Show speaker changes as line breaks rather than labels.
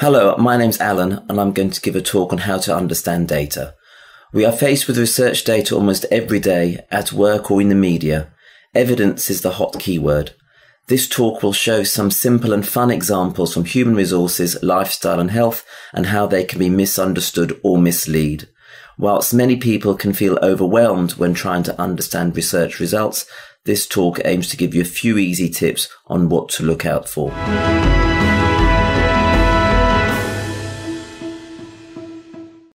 Hello, my name's Allan, and I'm going to give a talk on how to understand data. We are faced with research data almost every day, at work or in the media. Evidence is the hot keyword. This talk will show some simple and fun examples from human resources, lifestyle and health, and how they can be misunderstood or mislead. Whilst many people can feel overwhelmed when trying to understand research results, this talk aims to give you a few easy tips on what to look out for.